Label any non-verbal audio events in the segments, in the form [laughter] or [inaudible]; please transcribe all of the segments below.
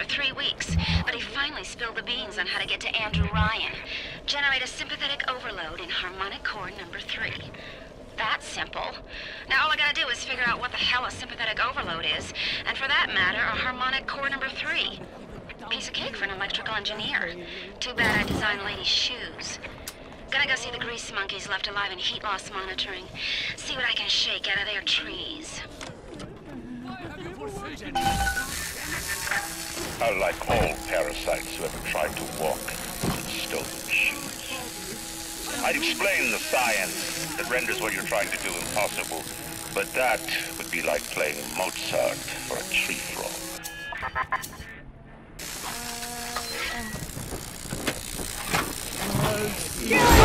for three weeks, but he finally spilled the beans on how to get to Andrew Ryan. Generate a sympathetic overload in harmonic core number three. That's simple. Now all I gotta do is figure out what the hell a sympathetic overload is, and for that matter, a harmonic core number three. Piece of cake for an electrical engineer. Too bad I designed ladies' shoes. Gonna go see the grease monkeys left alive in heat loss monitoring. See what I can shake out of their trees. Unlike all parasites who ever tried to walk in stolen shoes. I'd explain the science that renders what you're trying to do impossible, but that would be like playing Mozart for a tree frog. I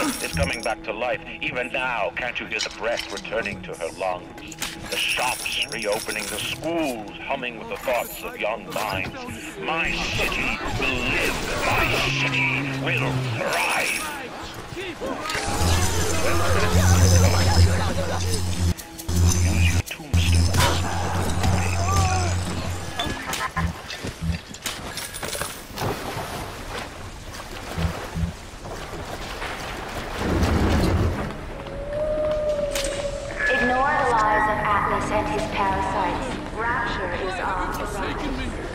Is coming back to life. Even now, can't you hear the breath returning to her lungs? The shops reopening, the schools humming with the thoughts of young minds. My city will live. My city will thrive. Rapture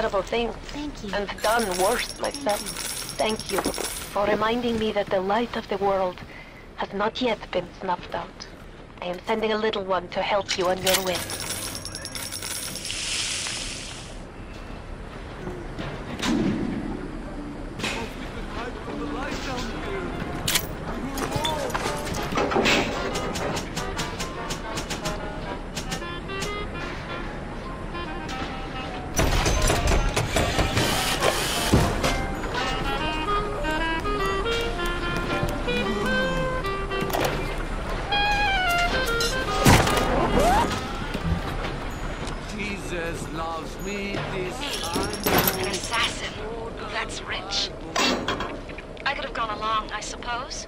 terrible things. Thank you. And done worse myself. Thank you for reminding me that the light of the world has not yet been snuffed out. I am sending a little one to help you on your way. Loves me, An assassin. That's rich. I could have gone along, I suppose.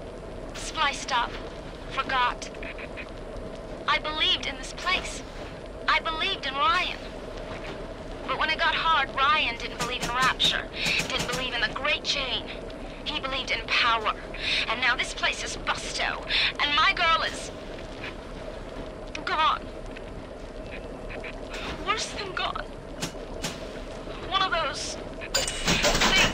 Spliced up. Forgot. I believed in this place. I believed in Ryan. But when it got hard, Ryan didn't believe in Rapture. Didn't believe in the Great Chain. He believed in power. And now this place is busto. And my girl is... gone. Worse than gone. One of those things.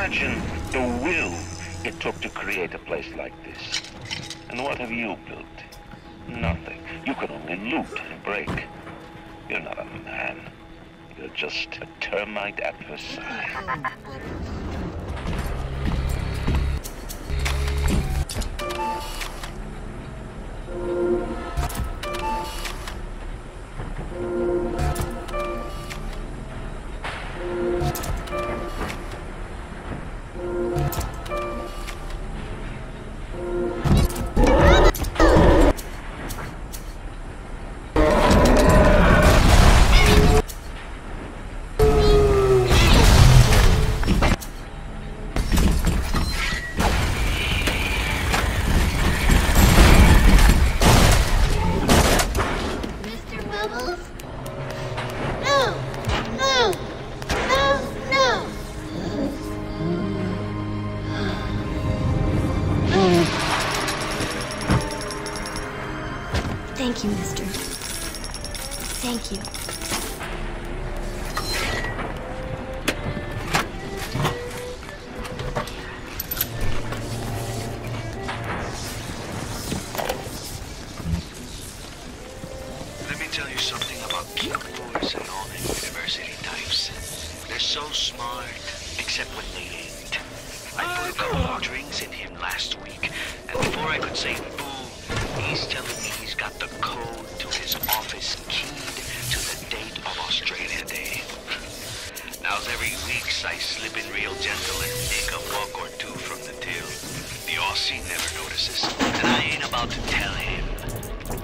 Imagine the will it took to create a place like this. And what have you built? Nothing. You can only loot and break. You're not a man. You're just a termite at Versailles. Mr. Thank you.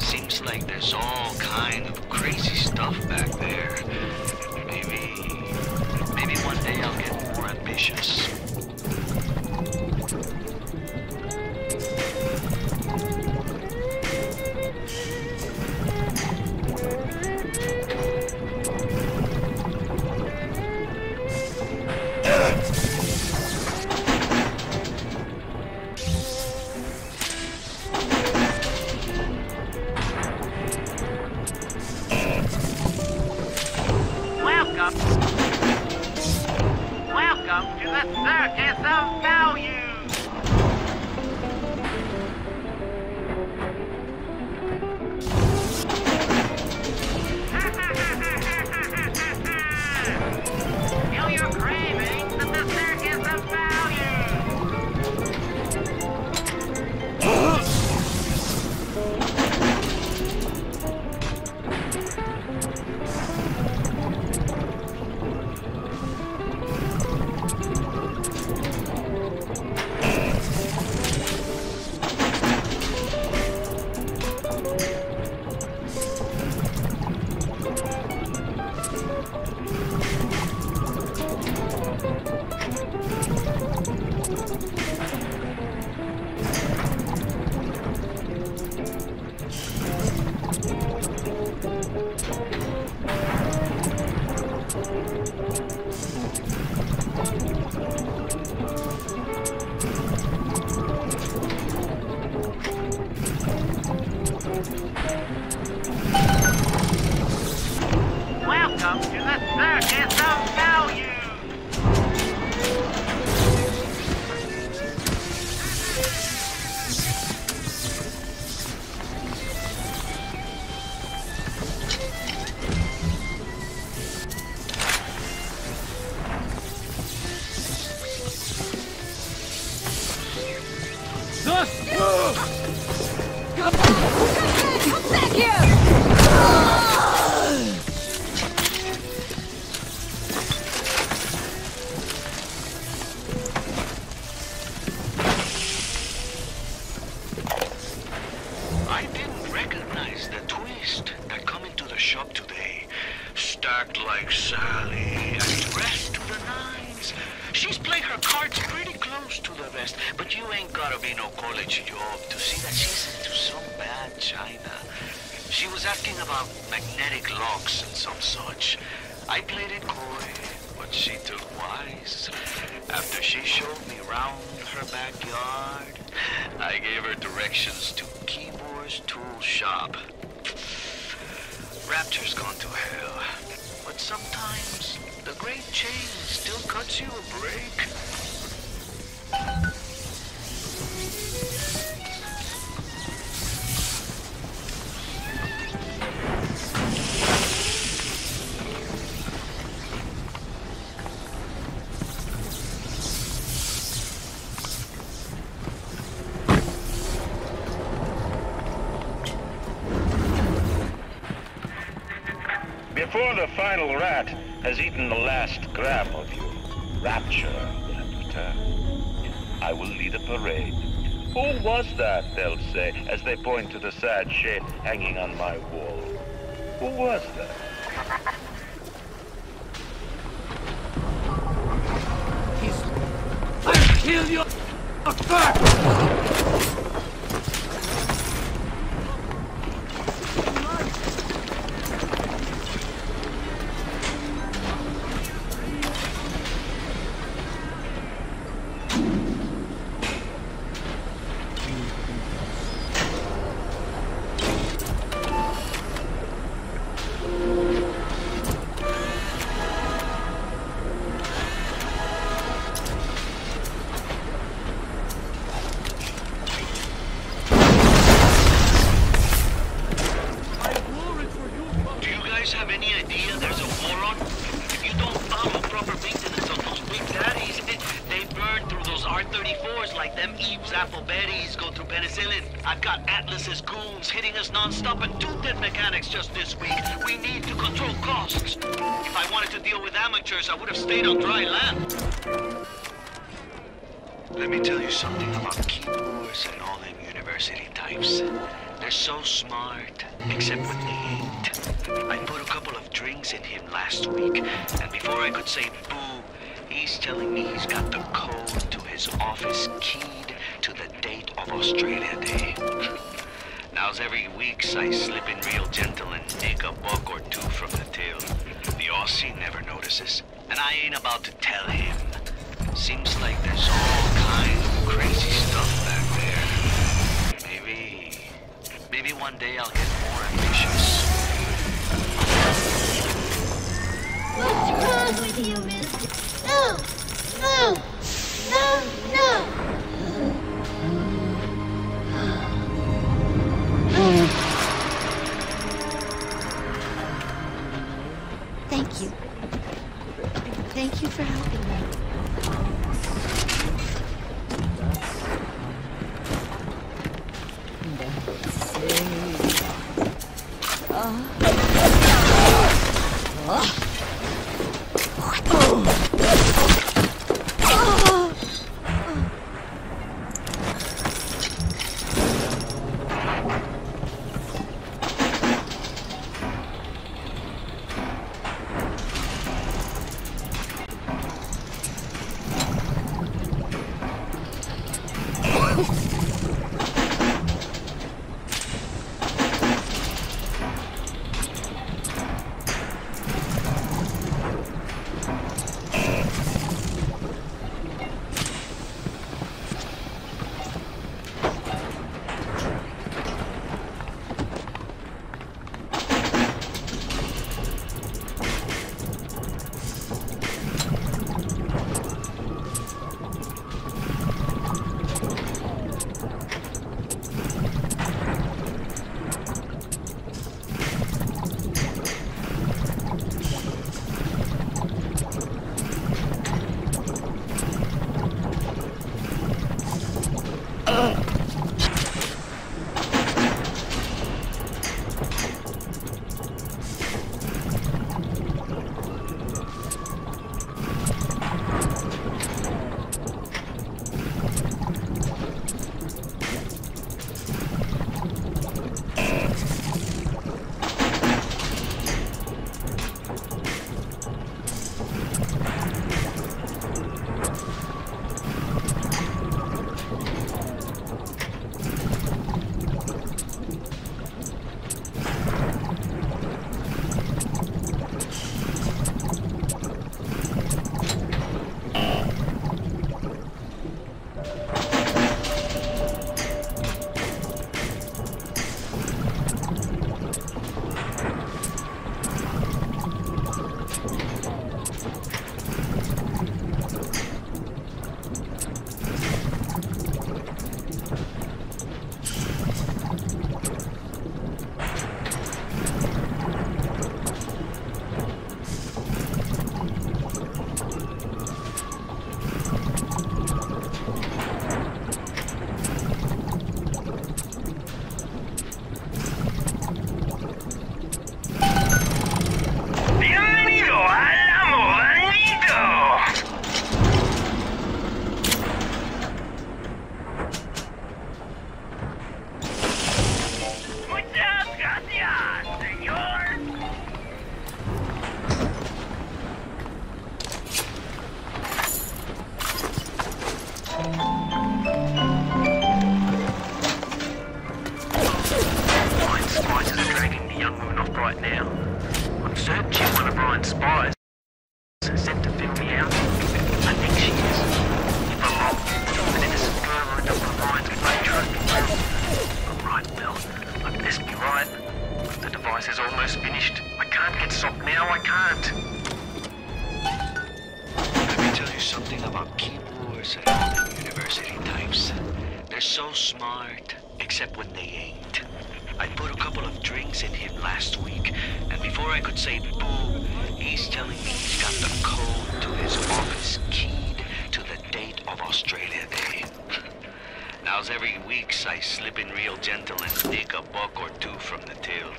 Seems like there's all kind of crazy stuff back there. Maybe, maybe one day I'll get more ambitious. The Circus of Value. Twist that come into the shop today. Stacked like Sally and dressed to the nines. She's played her cards pretty close to the vest, but you ain't gotta be no college job to see that she's into some bad china. She was asking about magnetic locks and some such. I played it coy, but she took wise. After she showed me round her backyard, I gave her directions to Kyburz's tool shop. Rapture's gone to hell, but sometimes the great chain still cuts you a break. Has eaten the last gram of you, Rapture will return. I will lead a parade. Who was that, they'll say, as they point to the sad shape hanging on my wall. Who was that? He's... I'll kill you first! Something about Kyburz and all them university types. They're so smart, except when they ain't. I put a couple of drinks in him last week, and before I could say boo, he's telling me he's got the code to his office keyed to the date of Australia Day. [laughs] Now's every weeks I slip in real gentle and take a buck or two from the till. The Aussie never notices, and I ain't about to tell him. Seems like there's all kinds crazy stuff back there. Maybe, maybe one day I'll get more ambitious. What's wrong with you, mister? Can't get socked now, I can't. Let me tell you something about Kyburz them university types. They're so smart, except when they ain't. I put a couple of drinks in him last week, and before I could say boo, he's telling me he's got the code to his office keyed to the date of Australia Day. [laughs] Now's every weeks I slip in real gentle and nick a buck or two from the till.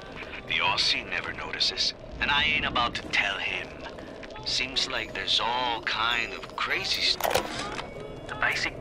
The Aussie never notices, and I ain't about to tell him. Seems like there's all kind of crazy stuff. The basic